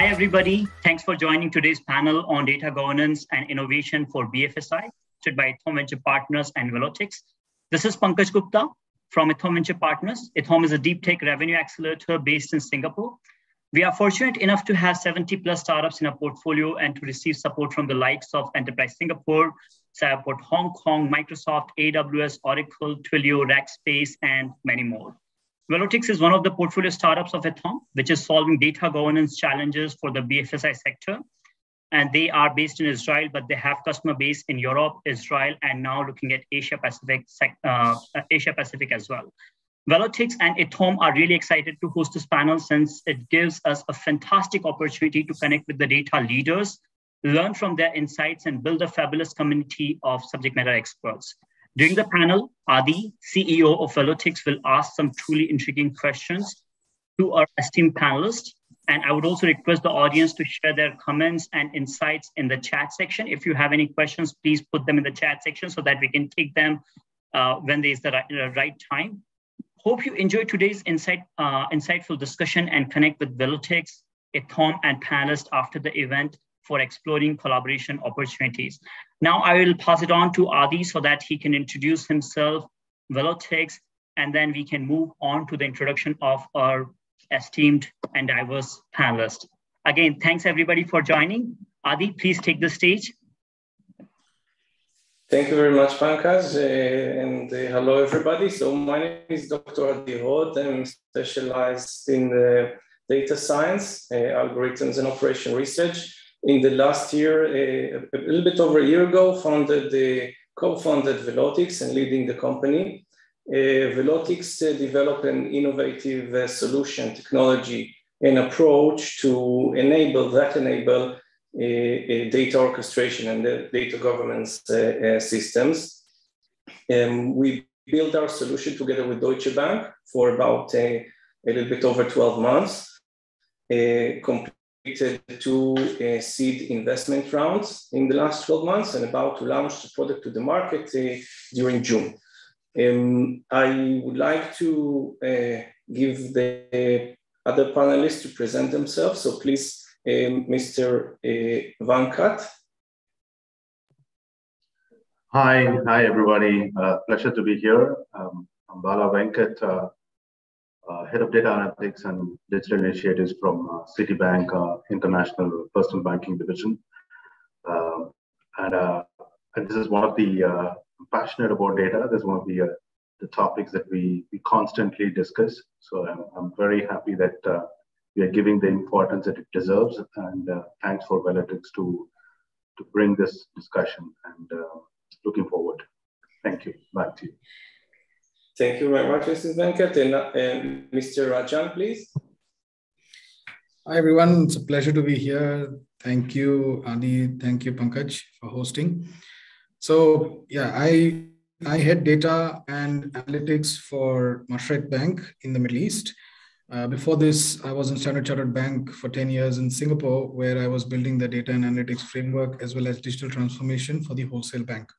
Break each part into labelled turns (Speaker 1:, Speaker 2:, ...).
Speaker 1: Hi, everybody. Thanks for joining today's panel on data governance and innovation for BFSI, hosted by EthAum Venture Partners and Velotix. This is Pankaj Gupta from EthAum Venture Partners. EthAum is a deep tech revenue accelerator based in Singapore. We are fortunate enough to have 70 plus startups in our portfolio and to receive support from the likes of Enterprise Singapore, Cyberport Hong Kong, Microsoft, AWS, Oracle, Twilio, Rackspace, and many more. Velotix is one of the portfolio startups of EthAum, which is solving data governance challenges for the BFSI sector. And they are based in Israel, but they have customer base in Europe, Israel, and now looking at Asia Pacific, uh, Asia Pacific as well. Velotix and EthAum are really excited to host this panel since it gives us a fantastic opportunity to connect with the data leaders, learn from their insights, and build a fabulous community of subject matter experts. During the panel, Adi, CEO of Velotix, will ask some truly intriguing questions to our esteemed panelists. And I would also request the audience to share their comments and insights in the chat section. If you have any questions, please put them in the chat section so that we can take them uh, when there is the right, the right, time. Hope you enjoyed today's insight, uh, insightful discussion and connect with Velotix, EthAum, and panelists after the event for exploring collaboration opportunities. Now I will pass it on to Adi so that he can introduce himself, Velotix, and then we can move on to the introduction of our esteemed and diverse panelists. Again, thanks everybody for joining. Adi, please take the stage.
Speaker 2: Thank you very much, Pankaj, uh, and uh, hello everybody. So my name is Dr. Adi Hod. I'm specialized in data science, uh, algorithms, and operation research in the last year, a, a little bit over a year ago, founded the co-founded Velotix and leading the company. Uh, Velotix uh, developed an innovative uh, solution, technology, and approach to enable that enable data orchestration and data governance systems. Um, we built our solution together with Deutsche Bank for about a, a little bit over 12 months, two uh, seed investment rounds in the last 12 months and about to launch the product to the market uh, during June. Um, I would like to uh, give the other panelists to present themselves. So please, um, Mr. Uh, Venkat.
Speaker 3: Hi, hi everybody. Uh, pleasure to be here. Um, I'm Bala Venkat, uh, uh, head of data analytics and digital initiatives from uh, Citibank uh, International Personal Banking Division. Um, and, and, this is one of the, I'm passionate about data. This is one of the, the topics that we, we constantly discuss. So I'm, I'm very happy that we are giving the importance that it deserves. And thanks for Velotix to, to bring this discussion and looking forward. Thank you. Back to you.
Speaker 2: Thank you very much, Mrs. Venkat. And uh, Mr. Rajan, please.
Speaker 4: Hi, everyone. It's a pleasure to be here. Thank you, Adi. Thank you, Pankaj, for hosting. So, yeah, I I head data and analytics for Mashreq Bank in the Middle East. Uh, before this, I was in Standard Chartered Bank for 10 years in Singapore, where I was building the data and analytics framework as well as digital transformation for the wholesale bank.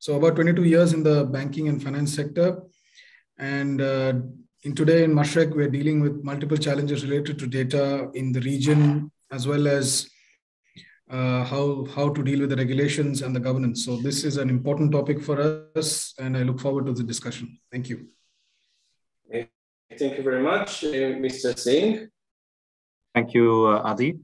Speaker 4: So about 22 years in the banking and finance sector. And uh, in today in Mashreq, we're dealing with multiple challenges related to data in the region, as well as uh, how, how to deal with the regulations and the governance. So this is an important topic for us, and I look forward to the discussion. Thank you.
Speaker 2: Thank you very much, uh, Mr. Singh.
Speaker 5: Thank you, uh, Adi.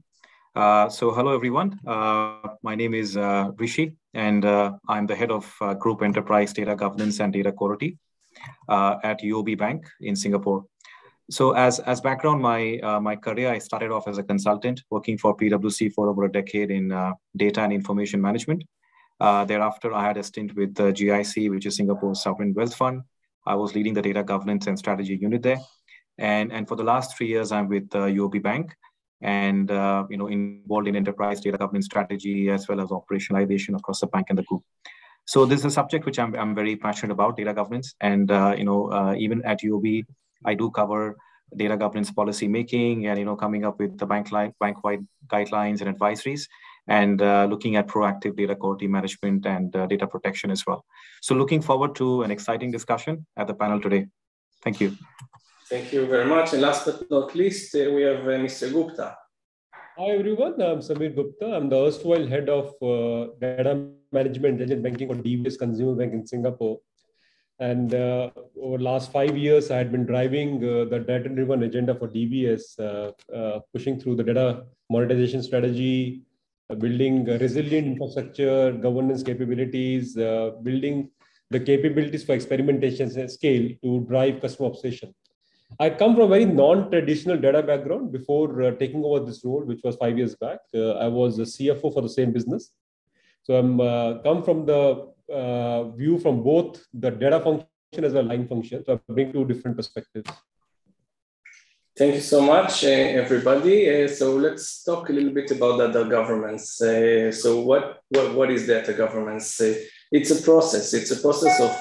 Speaker 5: Uh, so hello, everyone. Uh, my name is uh, Rishi, and uh, I'm the head of uh, Group Enterprise Data Governance and Data Quality uh, at UOB Bank in Singapore. So as, as background, my, uh, my career, I started off as a consultant working for PwC for over a decade in uh, data and information management. thereafter, I had a stint with GIC, which is Singapore's Sovereign Wealth Fund. I was leading the data governance and strategy unit there. And, and for the last three years, I'm with UOB Bank, and uh, you know involved in enterprise data governance strategy as well as operationalization across the bank and the group. So this is a subject which I'm, I'm very passionate about, data governance. And uh, you know uh, even at UOB, I do cover data governance policy making and you know coming up with the bank like bank-wide guidelines and advisories and uh, looking at proactive data quality management and uh, data protection as well. So looking forward to an exciting discussion at the panel today. Thank you.
Speaker 2: Thank you very much. And last but not least, uh, we have uh, Mr. Gupta.
Speaker 6: Hi everyone, I'm Sameer Gupta. I'm the erstwhile head of uh, data management agent banking for DBS Consumer Bank in Singapore. And uh, over the last five years, I had been driving uh, the data-driven agenda for DBS, uh, pushing through the data monetization strategy, building resilient infrastructure, governance capabilities, building the capabilities for experimentation and scale to drive customer obsession. I come from a very non-traditional data background before uh, taking over this role, which was five years back. Uh, I was a CFO for the same business. So I'm uh, come from the uh, view from both the data function as a line function. So I bring two different perspectives.
Speaker 2: Thank you so much, uh, everybody. Uh, so let's talk a little bit about data governance. So what, what, what is data governance? It's a process. It's a process of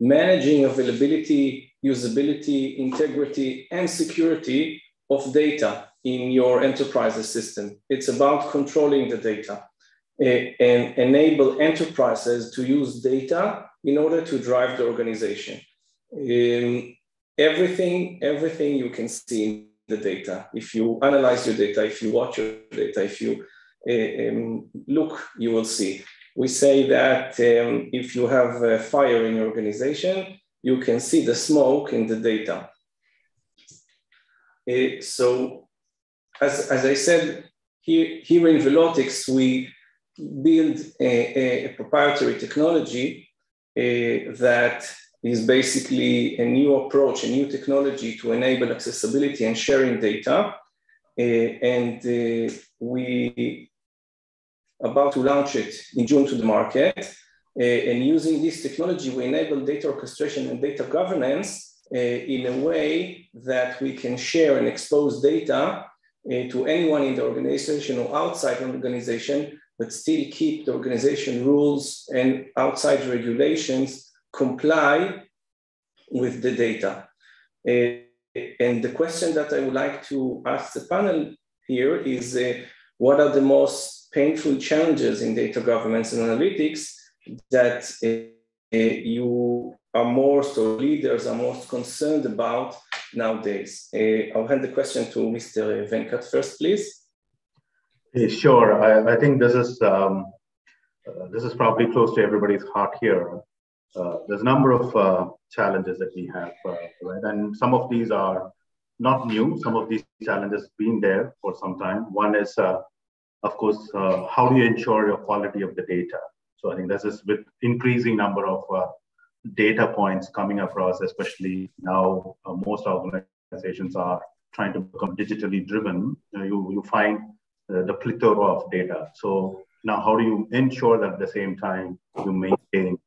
Speaker 2: managing availability, usability, integrity, and security of data in your enterprise system. It's about controlling the data and enable enterprises to use data in order to drive the organization. Um, everything, everything you can see in the data. If you analyze your data, if you watch your data, if you um, look, you will see. We say that um, if you have a fire in your organization, you can see the smoke in the data. Uh, so as, as I said, here, here in Velotix, we build a, a proprietary technology uh, that is basically a new approach, a new technology to enable accessibility and sharing data. Uh, and we about to launch it in June to the market. Uh, and using this technology, we enable data orchestration and data governance uh, in a way that we can share and expose data uh, to anyone in the organization or outside the organization, but still keep the organization rules and outside regulations comply with the data. And the question that I would like to ask the panel here is uh, what are the most painful challenges in data governance and analytics that uh, you are most or leaders are most concerned about nowadays? Uh, I'll hand the question to Mr. Venkat first, please.
Speaker 3: Sure. I, I think this is um, uh, this is probably close to everybody's heart here. Uh, there's a number of uh, challenges that we have, uh, right? And some of these are not new. Some of these challenges have been there for some time. One is, uh, of course, uh, how do you ensure your quality of the data? So I think this is with increasing number of uh, data points coming across, especially now uh, most organizations are trying to become digitally driven. Uh, you you find the plethora of data. So now, how do you ensure that at the same time you maintain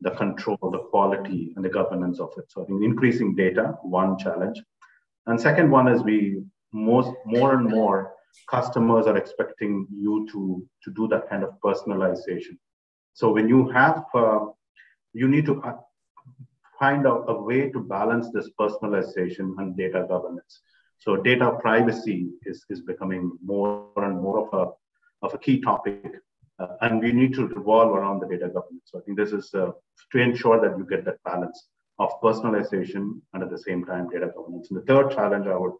Speaker 3: the control, the quality, and the governance of it. So I think increasing data, one challenge. And second one is we most more and more customers are expecting you to, to do that kind of personalization. So when you have, uh, you need to find out a way to balance this personalization and data governance. So data privacy is, is becoming more and more of a, of a key topic uh, and we need to revolve around the data governance. So I think this is uh, to ensure that you get that balance of personalization and at the same time data governance. And the third challenge I would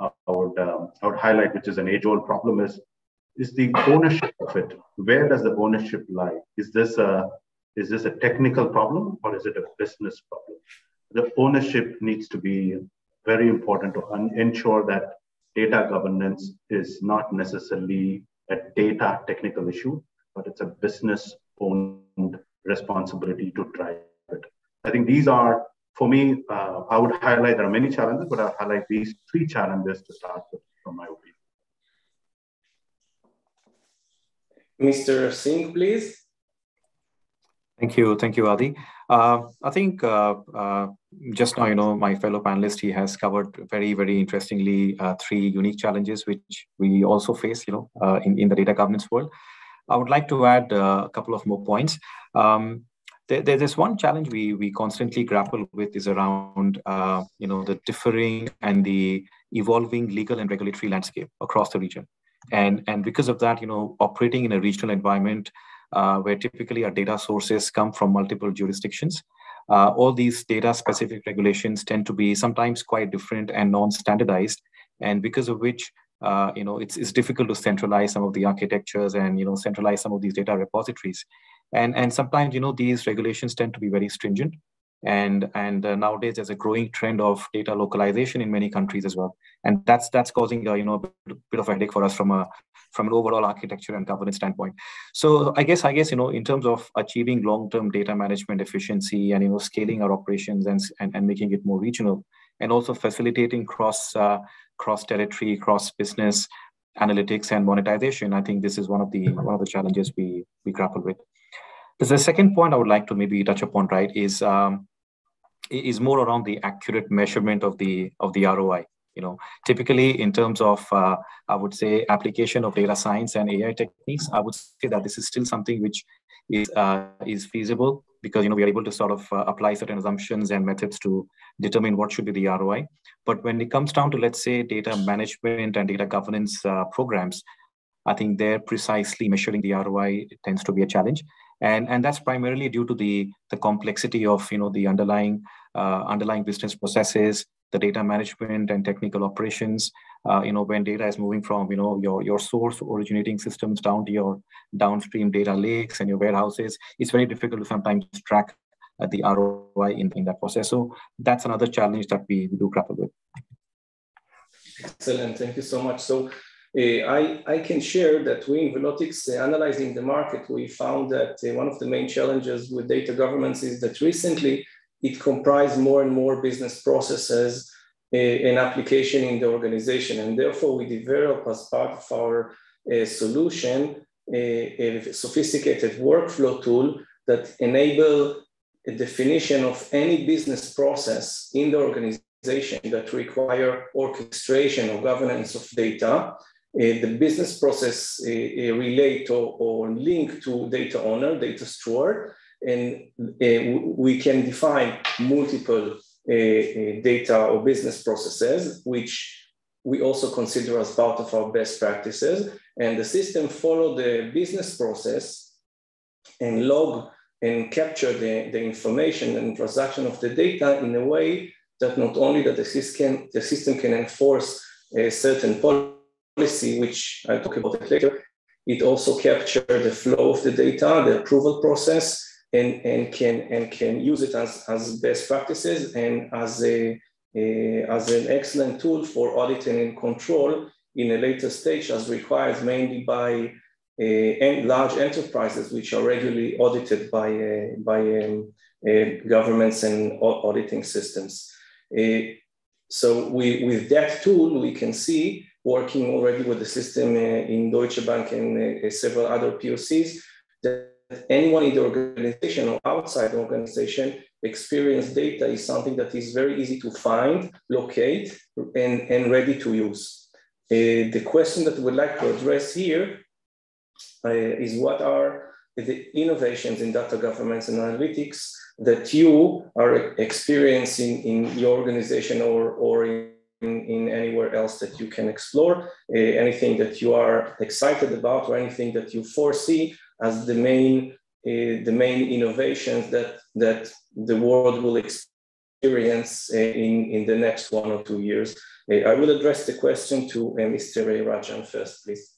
Speaker 3: I would um, I would highlight, which is an age-old problem, is is the ownership of it. Where does the ownership lie? Is this a is this a technical problem or is it a business problem? The ownership needs to be very important to ensure that data governance is not necessarily a data technical issue, but it's a business owned responsibility to drive it. I think these are, for me, uh, I would highlight, there are many challenges, but I'll highlight these three challenges to start with, from my opinion.
Speaker 2: Mr. Singh, please.
Speaker 5: Thank you. Thank you, Adi. Uh, I think uh, uh, just now, you know, my fellow panelist, he has covered very, very interestingly uh, three unique challenges which we also face, you know, uh, in, in the data governance world. I would like to add uh, a couple of more points. Um, there, there's one challenge we, we constantly grapple with is around, you know, the differing and the evolving legal and regulatory landscape across the region. And, and because of that, you know, operating in a regional environment uh, where typically our data sources come from multiple jurisdictions. Uh, all these data specific regulations tend to be sometimes quite different and non standardized, and because of which uh, you know, it's, it's difficult to centralize some of the architectures and, you know, centralize some of these data repositories. And, and sometimes, you know, these regulations tend to be very stringent. And, and uh, nowadays there's a growing trend of data localization in many countries as well. And that's, that's causing, a, you know, a bit, of a headache for us from a, from an overall architecture and governance standpoint. So I guess, I guess, you know, in terms of achieving long-term data management efficiency and, you know, scaling our operations and, and, and making it more regional, and also facilitating cross uh, cross territory, cross business analytics and monetization. I think this is one of the one of the challenges we we grapple with. The second point I would like to maybe touch upon, right, is um, is more around the accurate measurement of the of the ROI. You know, typically in terms of uh, I would say application of data science and AI techniques, I would say that this is still something which is uh, is feasible because you know we are able to sort of uh, apply certain assumptions and methods to determine what should be the ROI. But when it comes down to let's say data management and data governance uh, programs, I think there precisely measuring the ROI tends to be a challenge, and and that's primarily due to the the complexity of you know the underlying underlying business processes, the data management and technical operations, uh, you know, when data is moving from, you know, your, your source originating systems down to your downstream data lakes and your warehouses, it's very difficult to sometimes track uh, the ROI in, in that process. So that's another challenge that we, we do grapple with.
Speaker 2: Excellent, thank you so much. So uh, I, I can share that we in Velotix, uh, analyzing the market, we found that uh, one of the main challenges with data governance is that recently it comprised more and more business processes and application in the organization. And therefore, we develop as part of our uh, solution a, a, sophisticated workflow tool that enable a definition of any business process in the organization that require orchestration or governance of data. Uh, the business process uh relate or, or, link to data owner, data steward, and uh, we can define multiple data or business processes, which we also consider as part of our best practices. And the system follow the business process and log and capture the, the information and transaction of the data in a way that not only that the system, the system can enforce a certain policy, which I'll talk about later, it also capture the flow of the data, the approval process, and, and can and can use it as, as best practices and as a, a as an excellent tool for auditing and control in a later stage as required mainly by uh, large enterprises which are regularly audited by, uh, by um, uh, governments and auditing systems. Uh, so we, with that tool, we can see working already with the system uh, in Deutsche Bank and uh, several other POCs that anyone in the organization or outside the organization experience data is something that is very easy to find, locate, and, and ready to use. Uh, the question that we would like to address here uh, is what are the innovations in data governance and analytics that you are experiencing in your organization or, or in, in anywhere else that you can explore, uh, anything that you are excited about or anything that you foresee as the main uh, the main innovations that that the world will experience uh, in in the next one or two years. Uh, I will address the question to Mr. Ray Rajan first, please.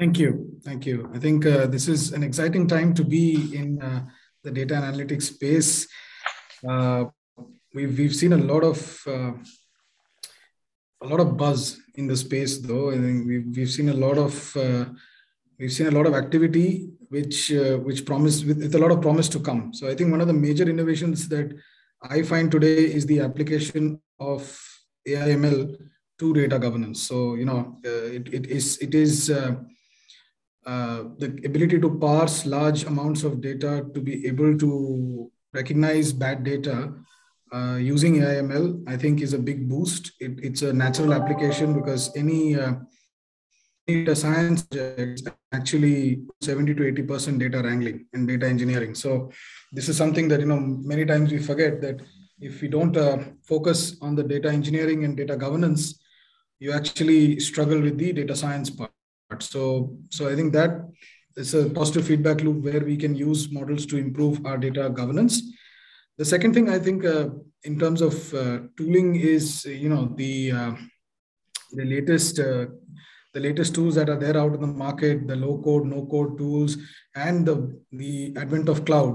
Speaker 4: Thank you. Thank you. I think uh, this is an exciting time to be in uh, the data analytics space. Uh, we've, we've seen a lot of a lot of buzz in the space, though. I think we've, we've seen a lot of uh, we've seen a lot of activity, which uh, which promise with, with, a lot of promise to come. So I think one of the major innovations that I find today is the application of AIML to data governance. So you know, uh, it, it is it is uh, uh, the ability to parse large amounts of data to be able to recognize bad data uh, using AIML, I think is a big boost. It, it's a natural application because any uh, data science is actually 70 to 80% data wrangling and data engineering. So this is something that, you know, many times we forget that if we don't uh, focus on the data engineering and data governance, you actually struggle with the data science part. So, so I think that is a positive feedback loop where we can use models to improve our data governance The second thing I think uh, in terms of uh, tooling is, you know, the uh, the latest the latest tools that are there out in the market, the low code, no code tools, and the the advent of cloud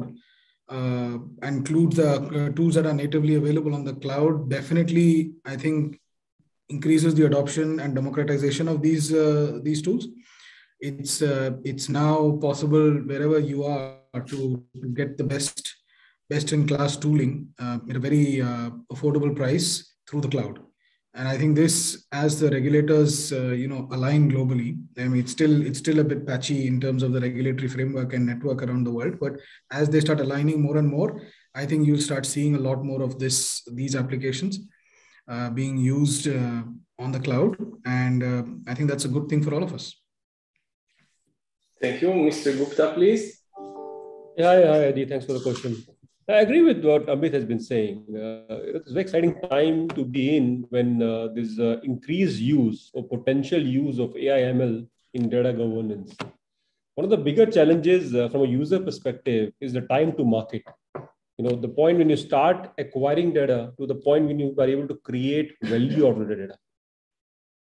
Speaker 4: uh, the uh, tools that are natively available on the cloud. Definitely, I think increases the adoption and democratization of these uh, these tools. It's uh, it's now possible wherever you are to get the best best in class tooling uh, at a very uh, affordable price through the cloud. And i think this as the regulators uh, you know align globally i mean it's still it's still a bit patchy in terms of the regulatory framework and network around the world but as they start aligning more and more i think you'll start seeing a lot more of this these applications uh, being used uh, on the cloud. And uh, i think that's a good thing for all of us.
Speaker 2: Thank you mr gupta please.
Speaker 6: Yeah, yeah, Adi, thanks for the question. I agree with what Amith has been saying. Uh, it's a very exciting time to be in when uh, there's uh, increased use or potential use of AI ML in data governance. One of the bigger challenges uh, from a user perspective is the time to market. You know, the point when you start acquiring data to the point when you are able to create value out of the data.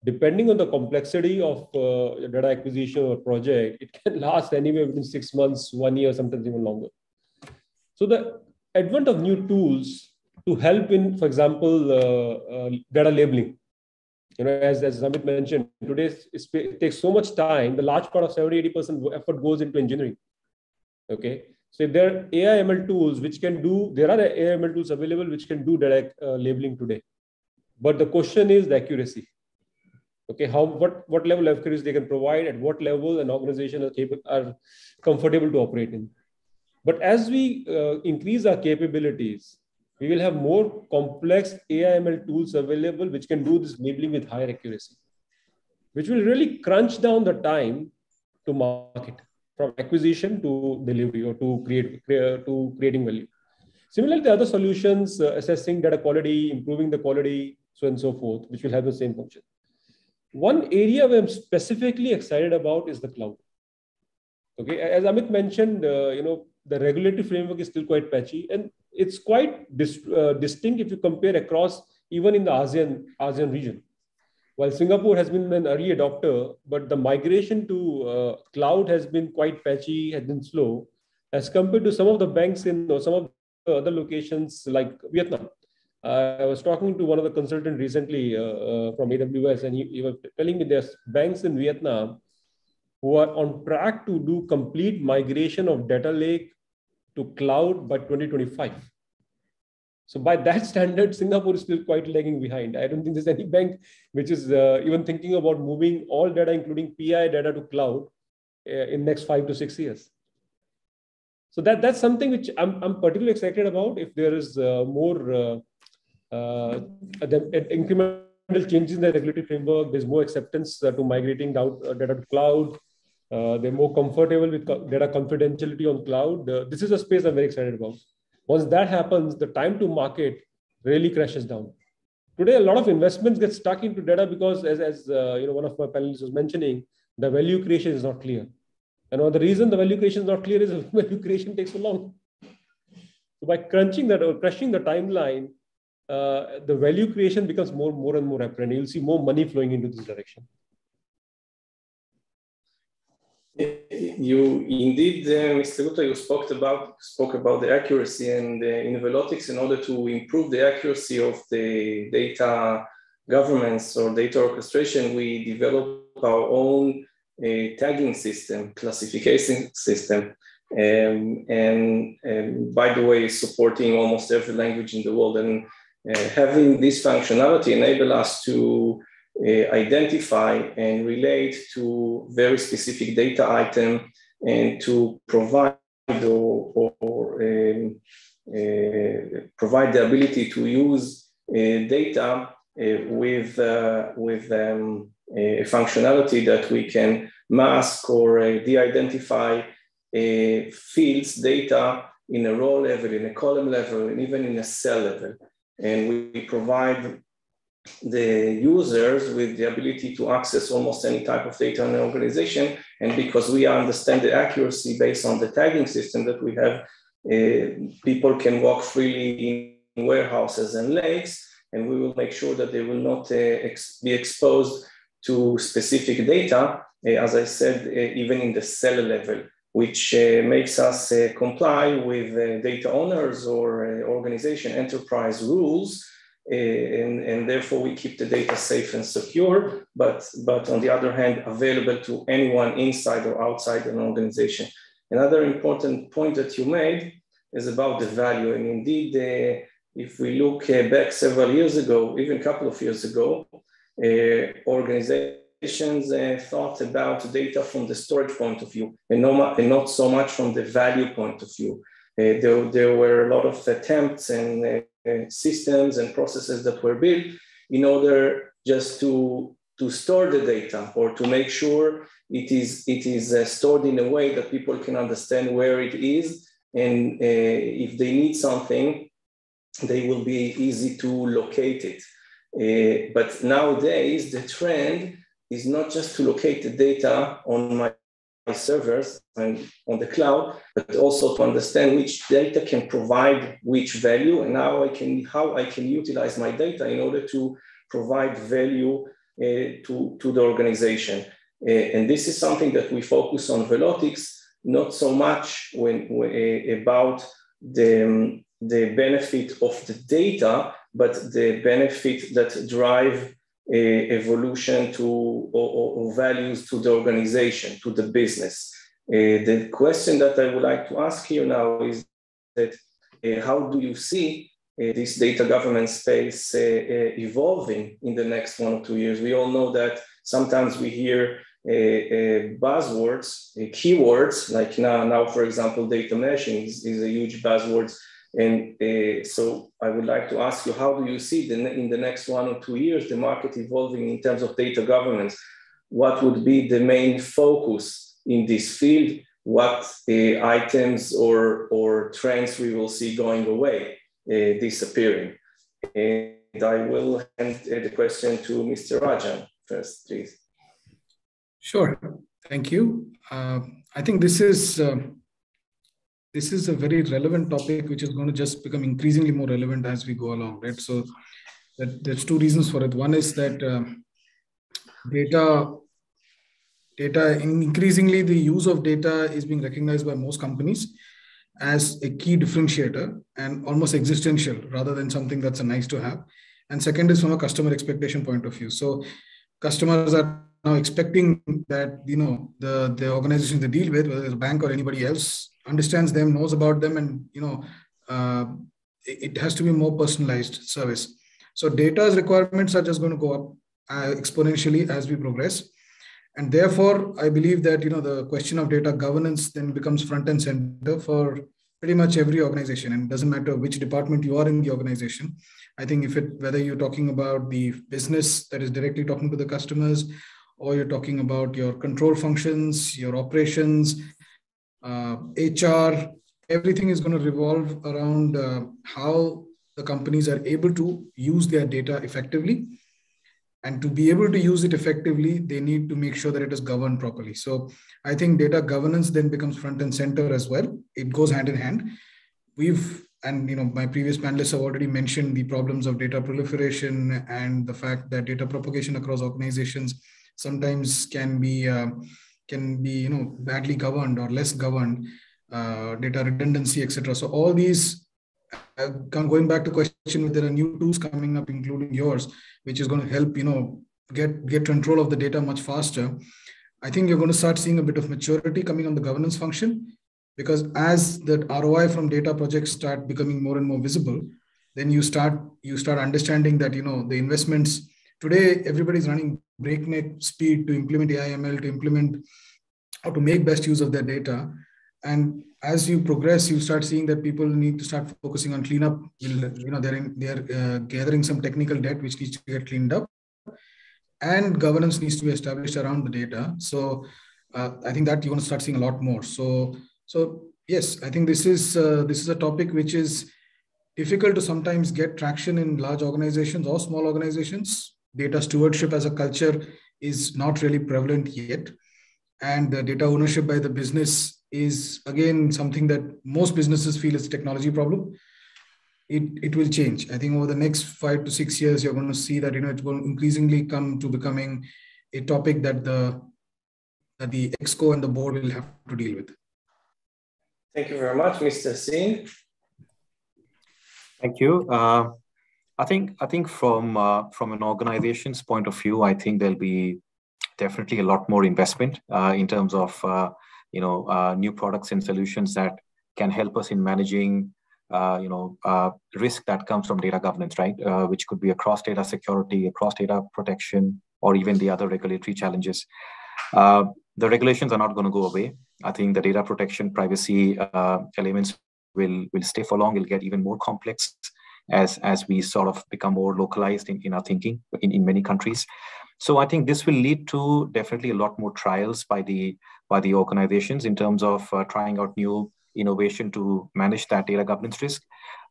Speaker 6: Depending on the complexity of uh, data acquisition or project, it can last anywhere between six months, one year, sometimes even longer. So the advent of new tools to help in, for example, uh, uh, data labeling. You know, as, as Amith mentioned, today it takes so much time. The large part of 70, 80% effort goes into engineering. Okay. So if there are AI ML tools which can do, there are AI ML tools available which can do data uh, labeling today. But the question is the accuracy. Okay, how what what level of accuracy they can provide, at what level an organization are capable are comfortable to operate in. But as we uh, increase our capabilities, we will have more complex AIML tools available which can do this labeling with higher accuracy, which will really crunch down the time to market from acquisition to delivery or to create to creating value. Similarly, the other solutions, uh, assessing data quality, improving the quality, so and so forth, which will have the same function. One area where I'm specifically excited about is the cloud. Okay, as Amith mentioned, uh, you know, the regulatory framework is still quite patchy and it's quite dis, uh, distinct if you compare across even in the ASEAN, ASEAN region. While Singapore has been an early adopter, but the migration to uh, cloud has been quite patchy, has been slow, as compared to some of the banks in or some of the other locations like Vietnam. Uh, I was talking to one of the consultants recently uh, uh, from AWS, and he, he was telling me there's banks in Vietnam who are on track to do complete migration of data lake to cloud by 2025. So by that standard, Singapore is still quite lagging behind. I don't think there's any bank which is uh, even thinking about moving all data, including PI data to cloud uh, in next five to six years. So that, that's something which I'm, I'm particularly excited about. If there is uh, more uh, uh, incremental changes in the regulatory framework, there's more acceptance uh, to migrating data to cloud, uh, they're more comfortable with data confidentiality on cloud. Uh, this is a space I'm very excited about. Once that happens, the time to market really crashes down. Today, a lot of investments get stuck into data because, as, as uh, you know, one of my panelists was mentioning, the value creation is not clear. And one of the reason the value creation is not clear is value creation takes so long. So by crunching that or crushing the timeline, uh, the value creation becomes more, more and more apparent. You'll see more money flowing into this direction.
Speaker 2: You indeed, uh, Mr. Gupta, you spoke about spoke about the accuracy and uh, in Velotix in order to improve the accuracy of the data governance or data orchestration, we develop our own uh, tagging system, classification system, um, and, and, by the way, supporting almost every language in the world. And uh, having this functionality enable us to identify and relate to very specific data item and to provide or, or um, uh, provide the ability to use uh, data with, with um, a functionality that we can mask or de-identify fields data in a row level, in a column level, and even in a cell level. And we provide the users with the ability to access almost any type of data in an organization. And because we understand the accuracy based on the tagging system that we have, uh, people can walk freely in warehouses and lakes, and we will make sure that they will not uh, ex be exposed to specific data, uh, as I said, uh, even in the cell level, which uh, makes us comply with data owners or organization enterprise rules and, and, therefore we keep the data safe and secure, but, but on the other hand, available to anyone inside or outside an organization. Another important point that you made is about the value. And indeed, uh, if we look uh, back several years ago, even a couple of years ago, uh, organizations thought about data from the storage point of view and, no, and not so much from the value point of view. There, there, were a lot of attempts and uh, systems and processes that were built in order just to, to store the data or to make sure it is, it is uh, stored in a way that people can understand where it is. And uh, if they need something, they will be easy to locate it. Uh, but nowadays, the trend is not just to locate the data on my servers and on the cloud, but also to understand which data can provide which value and how I can how I can utilize my data in order to provide value uh, to, to the organization. Uh, and this is something that we focus on Velotix, not so much when, when uh, about the, um, the benefit of the data, but the benefit that drive evolution to or, or, values to the organization, to the business. Uh, the question that I would like to ask you now is that uh, how do you see uh, this data governance space evolving in the next one or two years? We all know that sometimes we hear buzzwords, keywords, like now, now, for example, data meshing is, is a huge buzzword and uh, so I would like to ask you, how do you see the, in the next one or two years the market evolving in terms of data governance? What would be the main focus in this field? What uh, items or, or trends we will see going away, uh, disappearing? And I will hand uh, the question to Mr. Rajan first, please.
Speaker 4: Sure, thank you. Uh, I think this is um, this is a very relevant topic which is going to just become increasingly more relevant as we go along right? So that, there's two reasons for it. One is that uh, data data increasingly the use of data is being recognized by most companies as a key differentiator and almost existential rather than something that's a nice to have. And second is from a customer expectation point of view. So customers are now expecting that you know the the organizations they deal with whether it's a bank or anybody else understands them, knows about them, and you know, uh, it, has to be more personalized service. So data's requirements are just going to go up uh, exponentially as we progress. And therefore, I believe that you know the question of data governance then becomes front and center for pretty much every organization, and it doesn't matter which department you are in the organization. I think if it whether you're talking about the business that is directly talking to the customers, or you're talking about your control functions, your operations, uh, HR, everything is going to revolve around uh, how the companies are able to use their data effectively. And to be able to use it effectively, they need to make sure that it is governed properly. So I think data governance then becomes front and center as well. It goes hand in hand. We've and you know my previous panelists have already mentioned the problems of data proliferation and the fact that data propagation across organizations sometimes can be uh, can be you know badly governed or less governed, uh, data redundancy, etc. So all these, uh, going back to question, there are new tools coming up, including yours, which is going to help you know get get control of the data much faster. I think you're going to start seeing a bit of maturity coming on the governance function because as the ROI from data projects start becoming more and more visible, then you start you start understanding that you know the investments today everybody's running breakneck speed to implement AIML, to implement or to make best use of their data. And as you progress, you start seeing that people need to start focusing on cleanup. You know, they're in, they're uh, gathering some technical debt which needs to get cleaned up, and governance needs to be established around the data. So uh, I think that you're going to start seeing a lot more. So so yes, I think this is uh, this is a topic which is difficult to sometimes get traction in large organizations or small organizations data stewardship as a culture is not really prevalent yet. And the data ownership by the business is again something that most businesses feel is a technology problem. It, it will change. I think over the next five to six years, you're going to see that you know it will increasingly come to becoming a topic that the that the exco and the board will have to deal with.
Speaker 2: Thank you very much, Mr. Singh.
Speaker 5: Thank you. Uh, I think I think from uh, from an organization's point of view, I think there'll be definitely a lot more investment uh, in terms of uh, you know uh, new products and solutions that can help us in managing uh, you know risk that comes from data governance, right? which could be across data security, across data protection, or even the other regulatory challenges. the regulations are not going to go away. I think the data protection, privacy elements will will stay for long. It'll get even more complex as as we sort of become more localized in, in our thinking in, in many countries. So I think this will lead to definitely a lot more trials by the by the organizations in terms of uh, trying out new innovation to manage that data governance risk.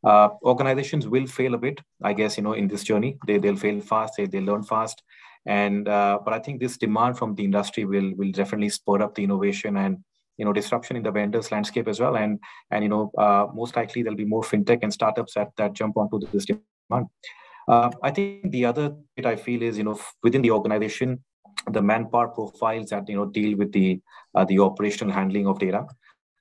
Speaker 5: Uh, organizations will fail a bit, I guess, you know, in this journey. They they'll fail fast, they they learn fast, and uh, but I think this demand from the industry will will definitely spur up the innovation and you know disruption in the vendors landscape as well. And and you know uh, most likely there'll be more fintech and startups that that jump onto this demand. Uh, i think the other bit i feel is you know within the organization the manpower profiles that you know deal with the uh, the operational handling of data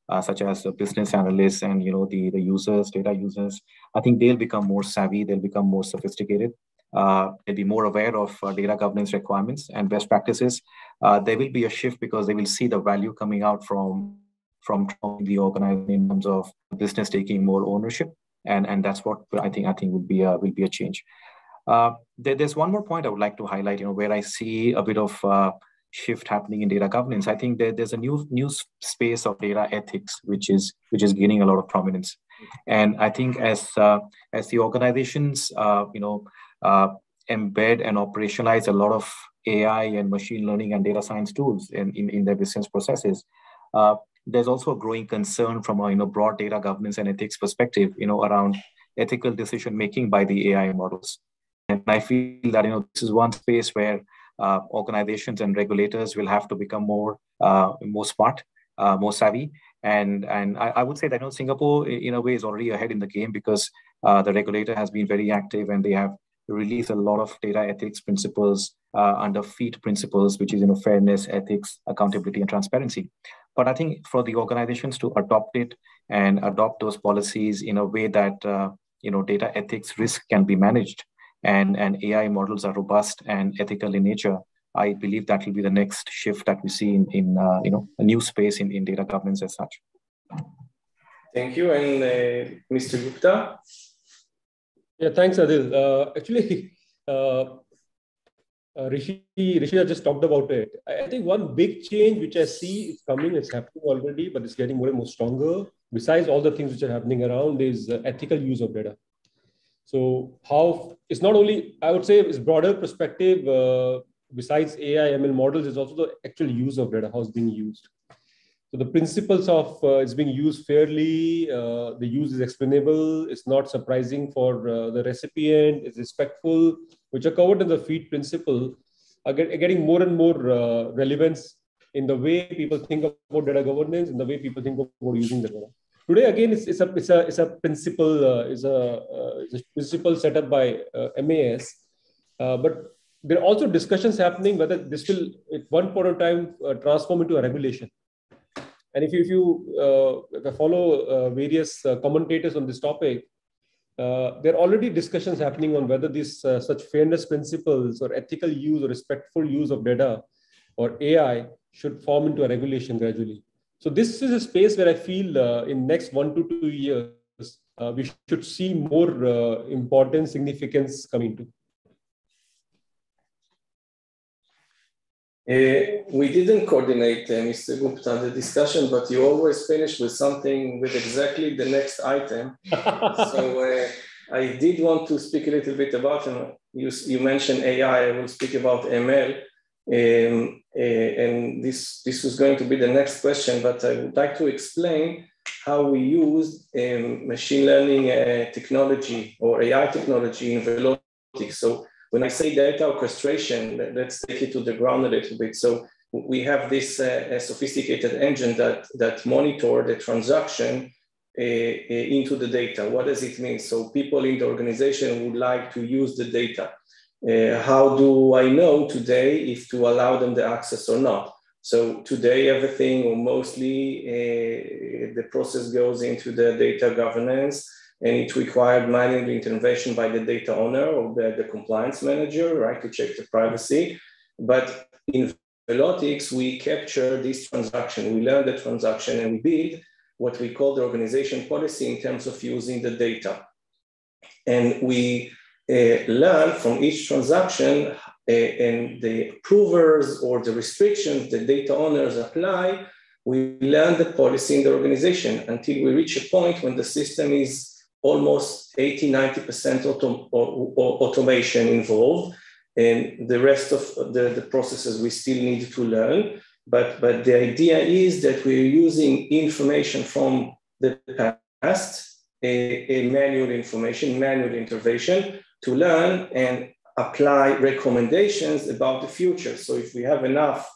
Speaker 5: uh, such as business analysts and you know the the users data users i think they'll become more savvy they'll become more sophisticated uh, they'll be more aware of uh, data governance requirements and best practices. Uh, there will be a shift because they will see the value coming out from from the organization in terms of business taking more ownership, and and that's what I think I think would be a, will be a change. Uh, there, there's one more point I would like to highlight. You know, where I see a bit of uh, shift happening in data governance. I think there, there's a new new space of data ethics, which is which is gaining a lot of prominence. And I think as uh, as the organizations, you know, embed and operationalize a lot of AI and machine learning and data science tools in, in, in their business processes. Uh, there's also a growing concern from a you know, broad data governance and ethics perspective, you know, around ethical decision making by the AI models. And I feel that you know this is one space where uh, organizations and regulators will have to become more uh, more smart, uh, more savvy, and and I, I, would say that you know Singapore in a way is already ahead in the game because uh, the regulator has been very active and they have release a lot of data ethics principles uh, under FEAT principles, which is you know fairness, ethics, accountability, and transparency. But I think for the organizations to adopt it and adopt those policies in a way that uh, you know data ethics risk can be managed and and AI models are robust and ethical in nature. I believe that will be the next shift that we see in, in uh, you know a new space in, in data governance as such.
Speaker 2: Thank you, and uh, Mr. Gupta.
Speaker 6: Yeah, thanks, Adil. Uh, actually, uh, uh, Rishi, Rishi just talked about it. I, I, think one big change which I see is coming, it's happening already, but it's getting more and more stronger. Besides all the things which are happening around, is uh, ethical use of data. So how it's not only I would say it's broader perspective. Uh, besides AI ML models, is also the actual use of data, how it's being used. So the principles of uh, it's being used fairly, uh, the use is explainable, it's not surprising for uh, the recipient, it's respectful, which are covered in the FEAT principle, are get, getting more and more uh, relevance in the way people think about data governance, in the way people think about using the data. Today, again, it's, it's a it's a it's a principle uh, is a, uh, it's a principle set up by MAS, but there are also discussions happening whether this will at one point of time transform into a regulation and if you, if you uh, follow uh, various uh, commentators on this topic, uh, there are already discussions happening on whether these uh, such fairness principles or ethical use or respectful use of data or AI should form into a regulation gradually. So this is a space where I feel uh, in next one to two years, we should see more important significance coming to.
Speaker 2: Uh, we didn't coordinate, uh, Mr. Gupta, the discussion, but you always finish with something with exactly the next item. so uh, I did want to speak a little bit about, and you, you mentioned AI, I will speak about ML. Um, uh, and this, this was going to be the next question, but I would like to explain how we use um, machine learning uh, technology or AI technology in Velotix. So when I say data orchestration, let's take it to the ground a little bit. So we have this uh, sophisticated engine that, that monitor the transaction uh, uh, into the data. What does it mean? So people in the organization would like to use the data. Uh, how do I know today if to allow them the access or not? So today, everything or mostly uh, the process goes into the data governance and it required manual intervention by the data owner or the, the compliance manager, right, to check the privacy. But in Velotix, we capture this transaction, we learn the transaction and we build what we call the organization policy in terms of using the data. And we uh, learn from each transaction uh, and the approvers or the restrictions the data owners apply, we learn the policy in the organization until we reach a point when the system is almost 80, 90% autom automation involved. And the rest of the, the processes we still need to learn. But, but the idea is that we're using information from the past, a, a manual information, manual intervention to learn and apply recommendations about the future. So if we have enough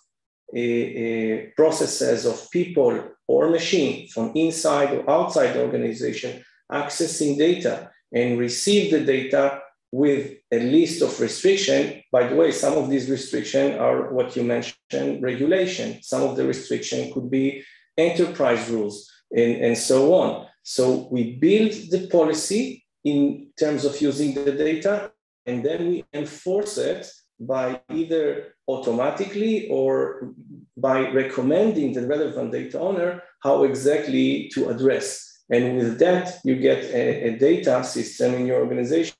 Speaker 2: uh, uh, processes of people or machine from inside or outside the organization accessing data and receive the data with a list of restriction. By the way, some of these restrictions are what you mentioned, regulation. Some of the restriction could be enterprise rules and, and so on. So we build the policy in terms of using the data, and then we enforce it by either automatically or by recommending the relevant data owner how exactly to address and with that, you get a, a data system in your organization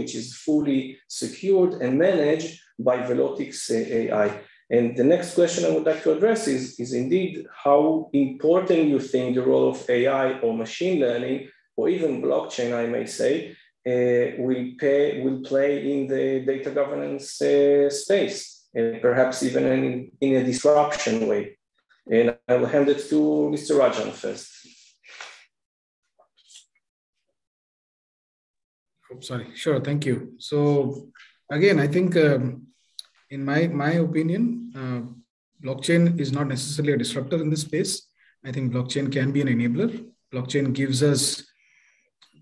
Speaker 2: which is fully secured and managed by Velotix AI. And the next question I would like to address is, is indeed how important you think the role of AI or machine learning, or even blockchain, I may say, uh, will, pay, will play in the data governance uh, space, and perhaps even in, in a disruption way. And I will hand it to Mr. Rajan first.
Speaker 4: Oh, sorry, sure, thank you. So again, I think um, in my my opinion, uh, blockchain is not necessarily a disruptor in this space. I think blockchain can be an enabler. Blockchain gives us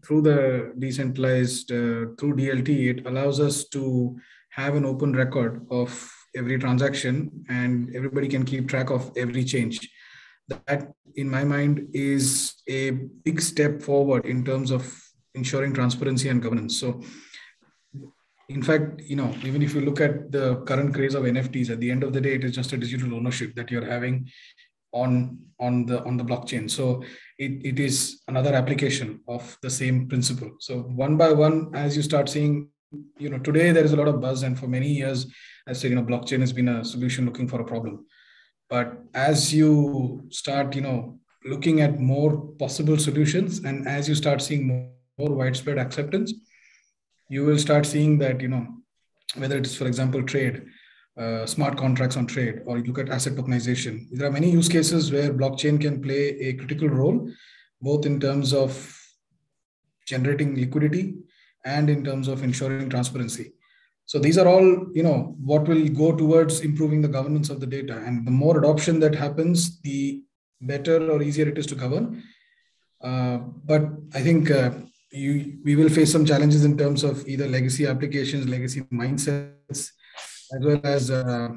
Speaker 4: through the decentralized uh, through DLT, it allows us to have an open record of every transaction, and everybody can keep track of every change. That, in my mind, is a big step forward in terms of ensuring transparency and governance. So in fact, you know, even if you look at the current craze of NFTs, at the end of the day, it is just a digital ownership that you're having on on the on the blockchain. So it, it is another application of the same principle. So one by one, as you start seeing, you know, today there is a lot of buzz, and for many years, I said, you know, blockchain has been a solution looking for a problem. But as you start, you know, looking at more possible solutions, and as you start seeing more more widespread acceptance, you will start seeing that, you know, whether it is, for example, trade, uh, smart contracts on trade, or you look at asset tokenization. There are many use cases where blockchain can play a critical role, both in terms of generating liquidity and in terms of ensuring transparency. So these are all, you know, what will go towards improving the governance of the data. And the more adoption that happens, the better or easier it is to govern. Uh, but I think uh, you, we will face some challenges in terms of either legacy applications, legacy mindsets, as well as uh,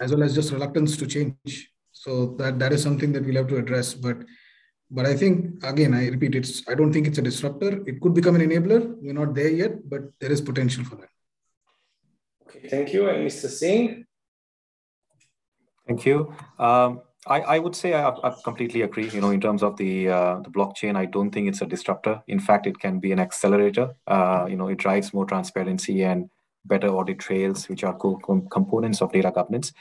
Speaker 4: as well as just reluctance to change. So that that is something that we'll have to address. But but I think again, I repeat, it's I don't think it's a disruptor. It could become an enabler. We're not there yet, but there is potential for that.
Speaker 2: Okay, thank you, and Mr. Singh.
Speaker 5: Thank you. Um, I, I would say I, I, completely agree. You know, in terms of the uh, the blockchain, I don't think it's a disruptor. In fact, it can be an accelerator. Uh, you know, it drives more transparency and better audit trails, which are co- components of data governance.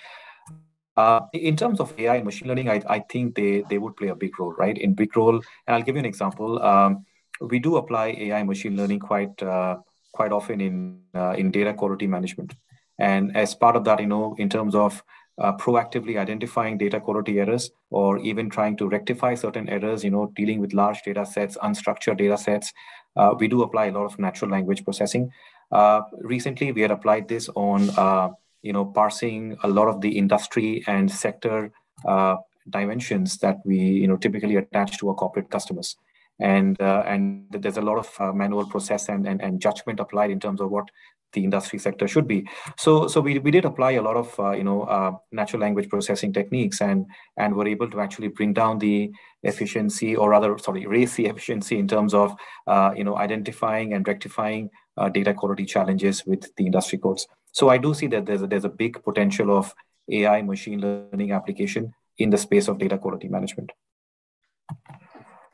Speaker 5: Uh, in terms of AI and machine learning, I, I think they they would play a big role, right? In big role, and I'll give you an example. Um, we do apply AI and machine learning quite uh, quite often in uh, in data quality management, and as part of that, you know, in terms of uh, proactively identifying data quality errors or even trying to rectify certain errors, you know, dealing with large data sets, unstructured data sets. Uh, we do apply a lot of natural language processing. Uh, recently, we had applied this on uh, you know, parsing a lot of the industry and sector uh, dimensions that we, you know, typically attach to our corporate customers. And uh, and there's a lot of manual process and, and and judgment applied in terms of what the industry sector should be. So, so we, we did apply a lot of uh, you know uh, natural language processing techniques, and and were able to actually bring down the efficiency, or rather, sorry, raise the efficiency in terms of uh, you know identifying and rectifying uh, data quality challenges with the industry codes. So I do see that there's a, there's a big potential of AI machine learning application in the space of data quality management.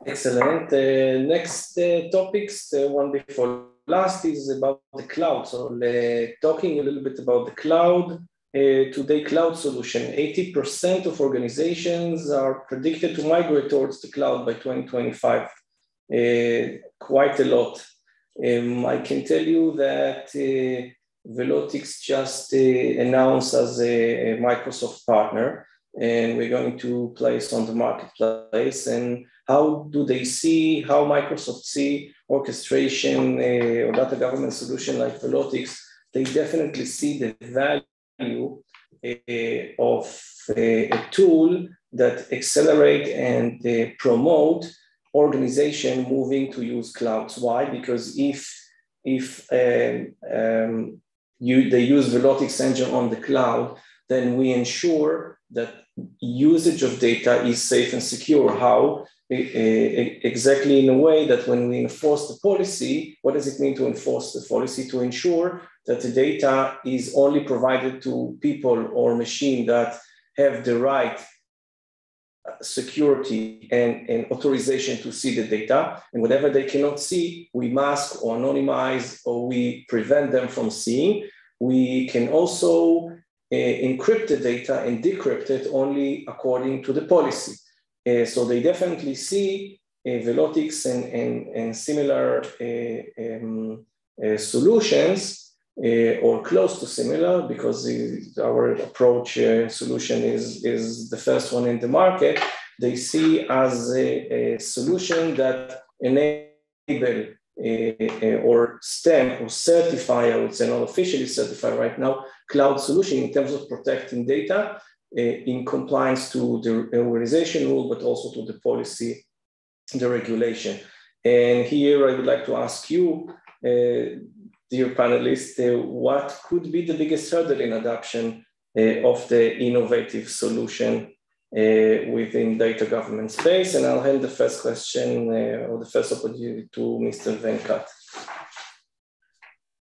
Speaker 2: Excellent. Uh, next uh, topics, one before last is about the cloud. So uh, talking a little bit about the cloud, uh, today cloud solution, 80% of organizations are predicted to migrate towards the cloud by 2025, uh, quite a lot. Um, I can tell you that uh, Velotix just announced as a Microsoft partner, and we're going to place on the marketplace and how do they see, how Microsoft see orchestration uh, or data governance solution like Velotix, they definitely see the value uh, of uh, a tool that accelerate and promote organization moving to use clouds. Why? Because if if um, um, you, they use Velotix engine on the cloud, then we ensure that usage of data is safe and secure. How? Exactly in a way that when we enforce the policy, what does it mean to enforce the policy? To ensure that the data is only provided to people or machine that have the right uh, security and, and authorization to see the data. And whatever they cannot see, we mask or anonymize or we prevent them from seeing. We can also uh, encrypt the data and decrypt it only according to the policy. Uh, so they definitely see uh, Velotix and, and, and similar uh, um, uh, solutions uh, or close to similar because our approach uh, solution is, is the first one in the market. They see as a, a solution that enable or stamp or certify, I would say not officially certify right now, cloud solution in terms of protecting data uh, in compliance to the organization rule, but also to the policy, the regulation. And here I would like to ask you, uh, dear panelists, uh, what could be the biggest hurdle in adoption of the innovative solution uh, within data government space. And I'll hand the first question uh, or the first opportunity to Mr. Venkat.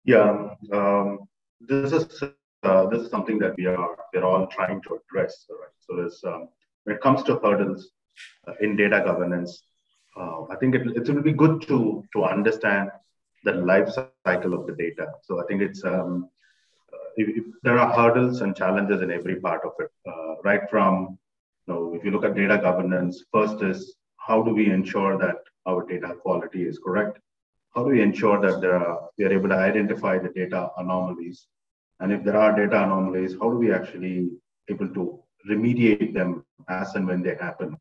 Speaker 3: Yeah, um, this is uh, this is something that we are we're all trying to address. Right? So um, when it comes to hurdles uh, in data governance, uh, I think it, it will be good to to understand the life cycle of the data. So I think it's um, uh, if, if there are hurdles and challenges in every part of it, uh, right from you know if you look at data governance, first is how do we ensure that our data quality is correct? How do we ensure that there are, we are able to identify the data anomalies and if there are data anomalies, how do we actually able to remediate them as and when they happen?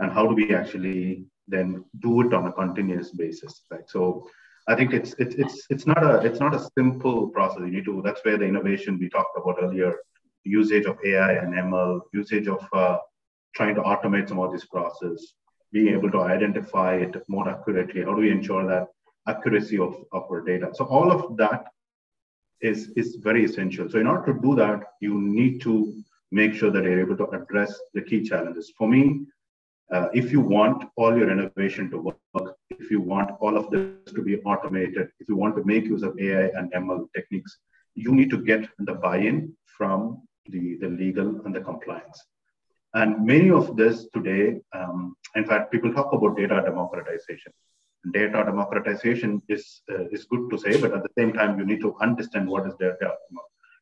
Speaker 3: And how do we actually then do it on a continuous basis, right? So I think it's it's it's it's not a it's not a simple process. You need to. That's where the innovation we talked about earlier, usage of AI and ML, usage of uh, trying to automate some of this process, being able to identify it more accurately. How do we ensure that accuracy of, of our data? So all of that is, is very essential. So in order to do that, you need to make sure that you're able to address the key challenges. For me, uh, if you want all your innovation to work, if you want all of this to be automated, if you want to make use of AI and ML techniques, you need to get the buy-in from the, the legal and the compliance. And many of this today, um, in fact, people talk about data democratization data democratization is uh, is good to say, but at the same time, you need to understand what is data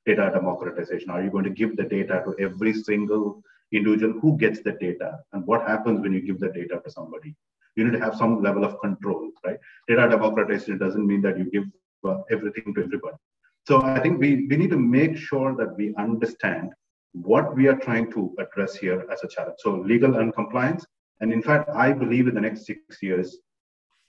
Speaker 3: data democratization. Are you going to give the data to every single individual who gets the data, and what happens when you give the data to somebody? You need to have some level of control, right? Data democratization doesn't mean that you give uh, everything to everybody. So I think we, we need to make sure that we understand what we are trying to address here as a challenge. So legal and compliance. And in fact, I believe in the next six years,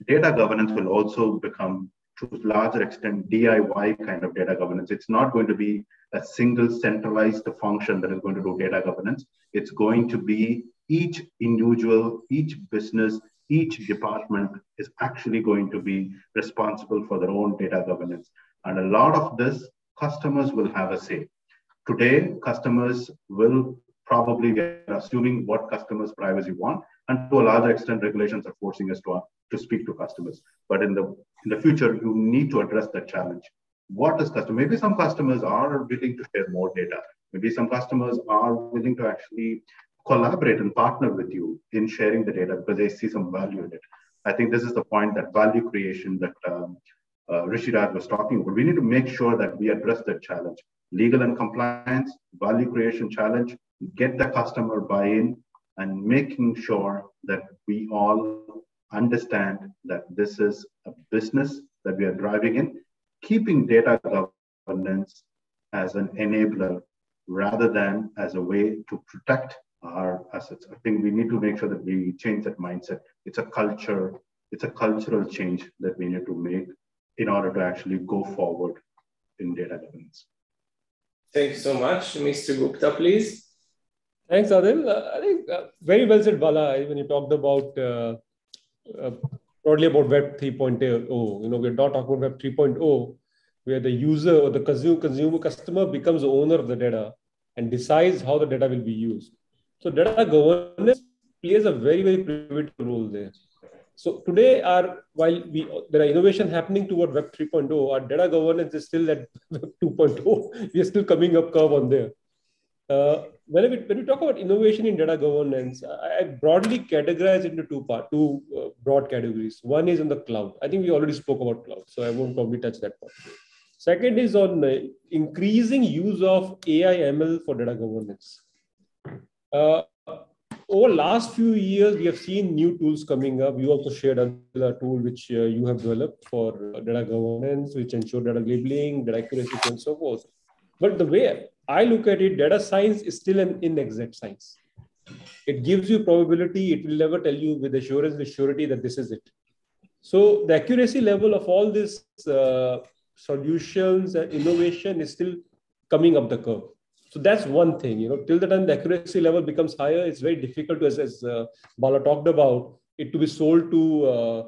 Speaker 3: data governance will also become to a larger extent DIY kind of data governance. It's not going to be a single centralized function that is going to do data governance. It's going to be each individual, each business, each department is actually going to be responsible for their own data governance. And a lot of this, customers will have a say. Today, customers will probably be assuming what customers' privacy want, and to a larger extent, regulations are forcing us to, to speak to customers. But in the in the future, you need to address that challenge. What is customer? Maybe some customers are willing to share more data. Maybe some customers are willing to actually collaborate and partner with you in sharing the data because they see some value in it. I think this is the point that value creation that um, uh, Rishi was talking about. We need to make sure that we address that challenge. Legal and compliance, value creation challenge, get the customer buy-in and making sure that we all understand that this is a business that we are driving in, keeping data governance as an enabler rather than as a way to protect our assets. I think we need to make sure that we change that mindset. It's a culture, it's a cultural change that we need to make in order to actually go forward in data governance.
Speaker 2: Thank you so much. Mr. Gupta, please.
Speaker 6: Thanks, Adil. Uh, I think uh, very well said, Bala, when you talked about uh, uh broadly about Web 3.0. You know, we're not talking about Web 3.0, where the user or the consumer, consumer customer becomes the owner of the data and decides how the data will be used. So data governance plays a very, very pivotal role there. So today, our while we there are innovation happening toward Web 3.0, our data governance is still at Web 2.0. We are still coming up curve on there. Uh, when, we, when we talk about innovation in data governance, I, I broadly categorize it into two part, two uh, broad categories. One is in the cloud. I think we already spoke about cloud, so I won't probably touch that part. Second is on uh, increasing use of AI ML for data governance. Uh, over last few years, we have seen new tools coming up. You also shared a tool which uh, you have developed for data governance, which ensure data labeling, data accuracy, and so forth. But the way I look at it, data science is still an inexact science. It gives you probability. It will never tell you with assurance, with surety that this is it. So the accuracy level of all these uh, solutions and innovation is still coming up the curve. So that's one thing, you know, till the time the accuracy level becomes higher, it's very difficult to, as, as uh, Bala talked about, it to be sold to uh,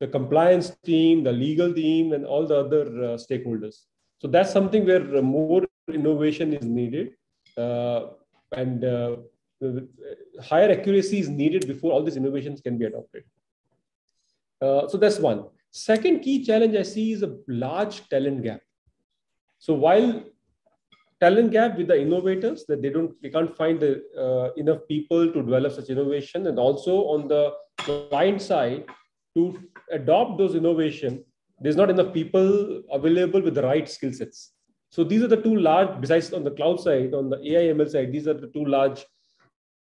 Speaker 6: the compliance team, the legal team, and all the other uh, stakeholders. So that's something where more innovation is needed. Uh, and uh, higher accuracy is needed before all these innovations can be adopted. Uh, so that's one. Second key challenge I see is a large talent gap. So while talent gap with the innovators that they don't they can't find the, uh, enough people to develop such innovation and also on the client side to adopt those innovation there's not enough people available with the right skill sets so these are the two large besides on the cloud side on the ai ml side these are the two large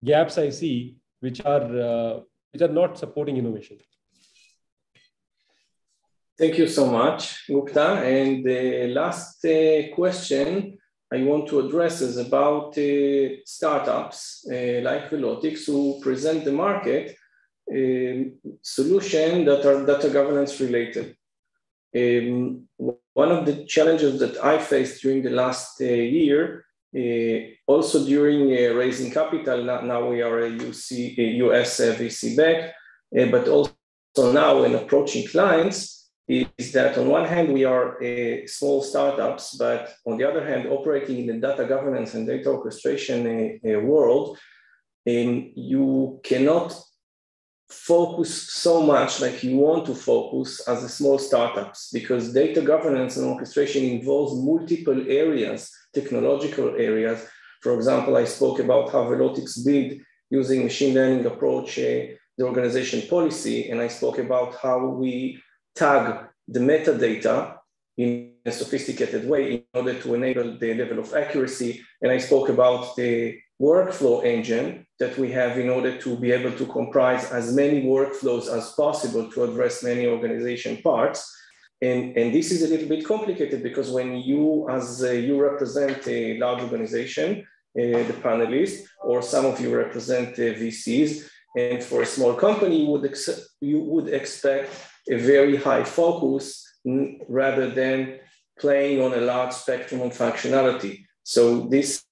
Speaker 6: gaps i see which are uh, which are not supporting innovation
Speaker 2: Thank you so much, Gupta. And the last uh, question I want to address is about uh, startups uh, like Velotix who present the market um, solution that are data governance related. Um, one of the challenges that I faced during the last uh, year, uh, also during uh, raising capital, now we are a, UC, a US VC back, uh, but also now in approaching clients, is that on one hand, we are a small startups, but on the other hand, operating in the data governance and data orchestration world, and you cannot focus so much like you want to focus as a small startups because data governance and orchestration involves multiple areas, technological areas. For example, I spoke about how Velotix build using machine learning approach uh, the organization policy, and I spoke about how we tag the metadata in a sophisticated way in order to enable the level of accuracy. And I spoke about the workflow engine that we have in order to be able to comprise as many workflows as possible to address many organization parts. And, and this is a little bit complicated because when you, as uh, you represent a large organization, uh, the panelists, or some of you represent uh, VCs, and for a small company, you would, you would expect a very high focus rather than playing on a large spectrum of functionality. So this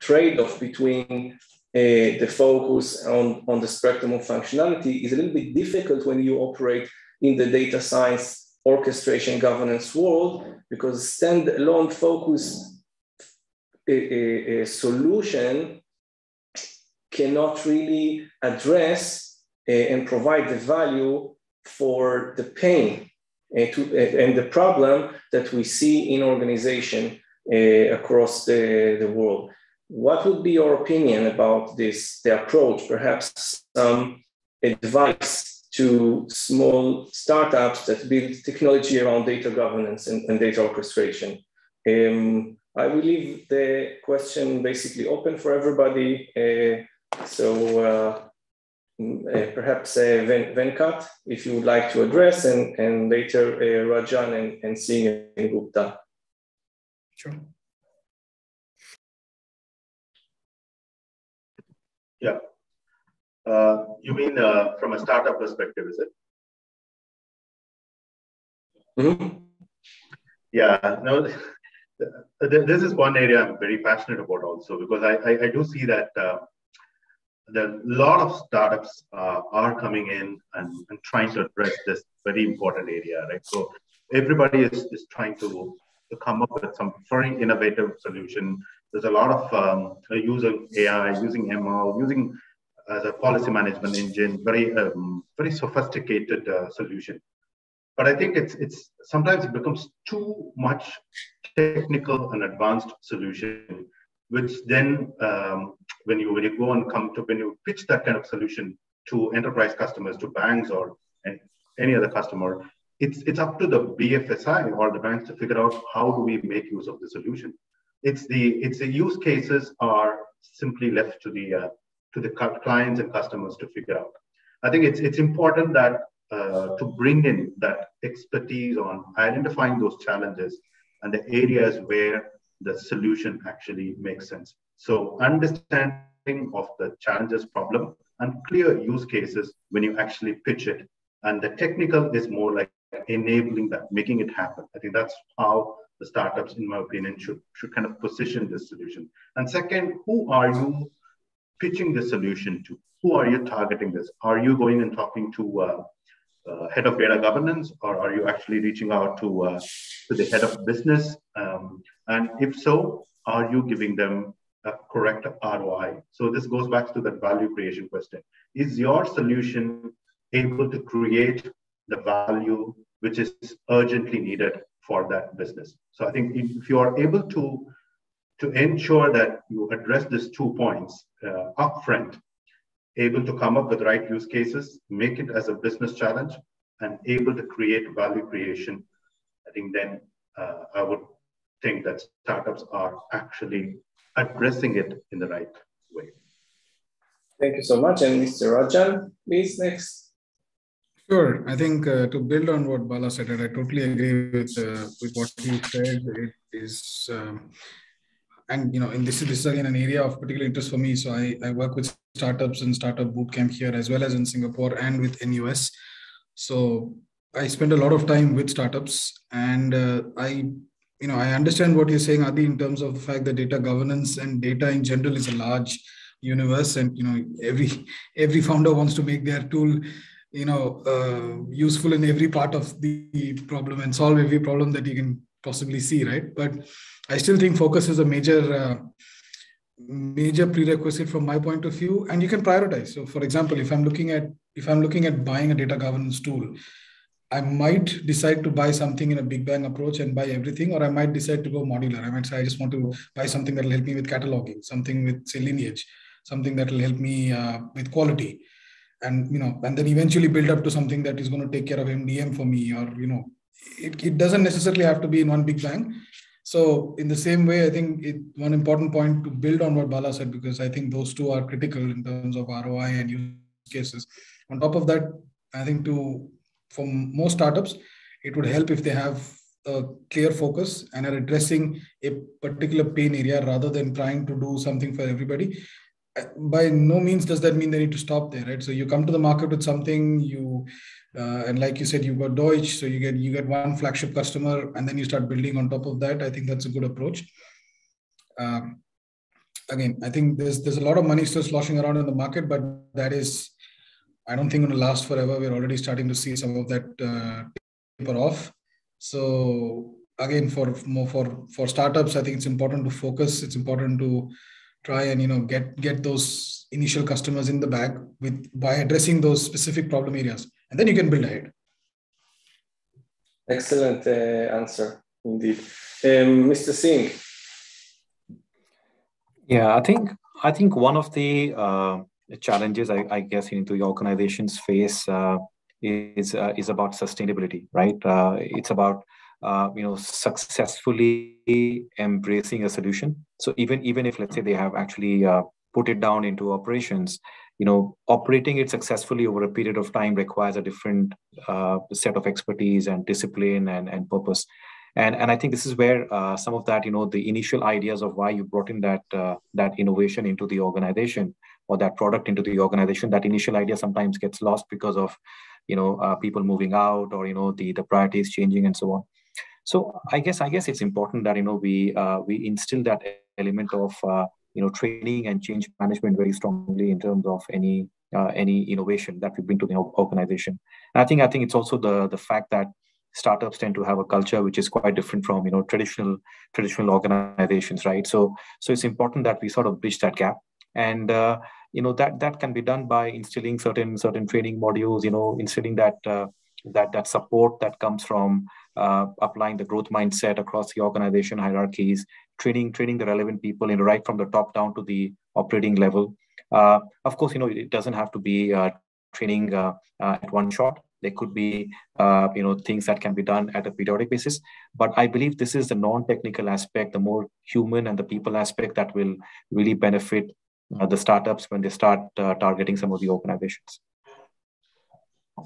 Speaker 2: trade-off between uh, the focus on, on the spectrum of functionality is a little bit difficult when you operate in the data science orchestration governance world because standalone focus a, a, a solution cannot really address uh, and provide the value for the pain uh, to, uh, and the problem that we see in organization uh, across the, the world. What would be your opinion about this, the approach, perhaps some advice to small startups that build technology around data governance and, and data orchestration? Um, I will leave the question basically open for everybody. Uh, so uh, uh, perhaps uh, Ven Venkat, if you would like to address, and, and later uh, Rajan and, and Singh and Gupta.
Speaker 4: Sure.
Speaker 3: Yeah. Uh, you mean uh, from a startup perspective, is it?
Speaker 2: Mm -hmm.
Speaker 3: Yeah, no, this is one area I'm very passionate about also because I, I, I do see that uh, a lot of startups uh, are coming in and, and trying to address this very important area, right? So everybody is, is trying to, to come up with some very innovative solution there's a lot of um, using AI, using ML, using as a policy management engine, very um, very sophisticated uh, solution. But I think it's it's sometimes it becomes too much technical and advanced solution, which then um, when you when you go and come to when you pitch that kind of solution to enterprise customers, to banks or any other customer, it's it's up to the BFSI or the banks to figure out how do we make use of the solution it's the it's the use cases are simply left to the uh, to the clients and customers to figure out. I think it's it's important that uh, to bring in that expertise on identifying those challenges and the areas where the solution actually makes sense. So understanding of the challenges problem and clear use cases when you actually pitch it. And the technical is more like enabling that, making it happen. I think that's how the startups, in my opinion, should, should kind of position this solution. And second, who are you pitching the solution to? Who are you targeting this? Are you going and talking to uh, uh, head of data governance, or are you actually reaching out to uh, to the head of business? Um, and if so, are you giving them a correct ROI? So this goes back to that value creation question: Is your solution able to create the value which is urgently needed for that business. So I think if, you are able to to ensure that you address these two points uh, upfront, able to come up with right use cases, make it as a business challenge, and able to create value creation, I think then uh, I would think that startups are actually addressing it in the right way.
Speaker 2: Thank you so much. And Mr. Rajan, please next.
Speaker 4: Sure. I think uh, to build on what Bala said, and I totally agree with uh, with what he said. It is, um, and you know, and this is this is again an area of particular interest for me. So I, I work with startups and startup bootcamp here as well as in Singapore and with NUS. So I spend a lot of time with startups, and uh, I, you know, I understand what you're saying, Adi, in terms of the fact that data governance and data in general is a large universe, and you know, every every founder wants to make their tool you know uh, useful in every part of the problem and solve every problem that you can possibly see right? But i still think focus is a major uh, major prerequisite from my point of view and you can prioritize. So for example if i'm looking at if i'm looking at buying a data governance tool i might decide to buy something in a big bang approach and buy everything or i might decide to go modular. I might say i just want to buy something that will help me with cataloging something with say lineage something that will help me uh, with quality and you know and then eventually build up to something that is going to take care of mdm for me or you know it, it doesn't necessarily have to be in one big bang. So in the same way i think it, one important point to build on what bala said because i think those two are critical in terms of roi and use cases. On top of that i think to for most startups it would help if they have a clear focus and are addressing a particular pain area rather than trying to do something for everybody by no means does that mean they need to stop there, right? So you come to the market with something, you Uh, and like you said, you've got Deutsche, so you get you get one flagship customer, and then you start building on top of that. I think that's a good approach. Um, again, I think there's there's a lot of money still sloshing around in the market, but that is, I don't think going to last forever. We're already starting to see some of that uh, taper off. So again, for more for for startups, I think it's important to focus. It's important to try and you know get get those initial customers in the bag with by addressing those specific problem areas and then you can build ahead.
Speaker 2: Excellent uh, answer, indeed. Um, Mr. Singh.
Speaker 5: Yeah, I think I think one of the uh, challenges I, I, guess into the organizations face uh, is uh, is about sustainability, right? Uh, it's about uh, you know successfully embracing a solution. So even even if let's say they have actually put it down into operations, you know operating it successfully over a period of time requires a different uh, set of expertise and discipline and, and purpose and and i think this is where uh, some of that you know the initial ideas of why you brought in that uh, that innovation into the organization or that product into the organization that initial idea sometimes gets lost because of you know uh, people moving out or you know the the priorities changing and so on so i guess i guess it's important that you know we uh, we instill that element of uh, you know training and change management very strongly in terms of any uh, any innovation that we bring to the organization. And I think I think it's also the the fact that startups tend to have a culture which is quite different from you know traditional traditional organizations, right? So so it's important that we sort of bridge that gap, and uh, you know that that can be done by instilling certain certain training modules, you know, instilling that. Uh, that that support that comes from uh, applying the growth mindset across the organization hierarchies training training the relevant people, know, right from the top down to the operating level. Uh, of course, you know, it doesn't have to be uh, training uh, uh at one shot. There could be, uh, you know, things that can be done at a periodic basis. But I believe this is the non-technical aspect, the more human and the people aspect that will really benefit the startups when they start targeting some of the organizations.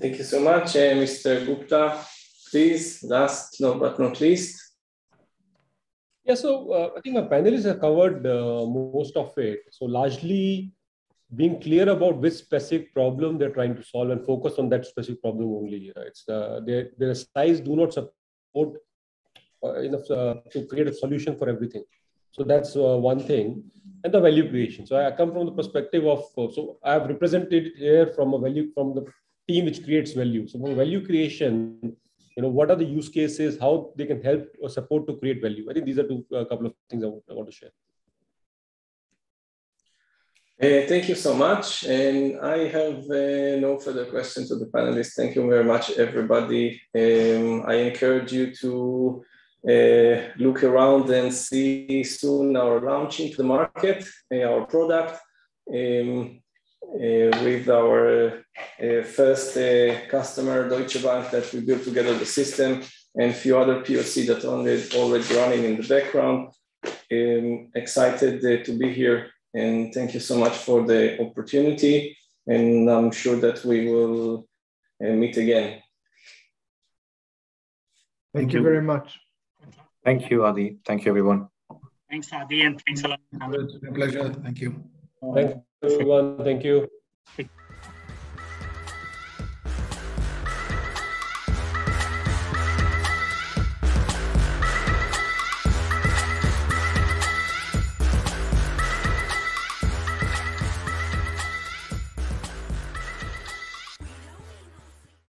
Speaker 2: Thank you so much, Mr. Gupta. Please, last but not least,
Speaker 6: yeah, so uh, I think my panelists have covered uh, most of it. So largely being clear about which specific problem they're trying to solve and focus on that specific problem only. It's uh, their, their size do not support uh, enough uh, to create a solution for everything. So that's uh, one thing. And the value creation. So I come from the perspective of, uh, so I have represented here from a value, from the team which creates value. So value creation, you know what are the use cases how they can help or support to create value i think these are two a couple of things i want, I want to share
Speaker 2: uh, thank you so much. And I have uh, no further questions to the panelists. Thank you very much, everybody. Um, I encourage you to uh, look around and see soon our launch into the market, uh, our product. Um, uh, Uh, with our uh, uh, first uh, customer, Deutsche Bank, that we built together the system and a few other POC that are already running in the background. I'm excited uh, to be here and thank you so much for the opportunity. And I'm sure that we will meet again.
Speaker 7: Thank, you very much.
Speaker 5: Thank you, Adi. Thank you, everyone.
Speaker 1: Thanks, Adi, and thanks a lot.
Speaker 4: It's a pleasure. Thank you.
Speaker 6: Thank you, everyone. Thank you.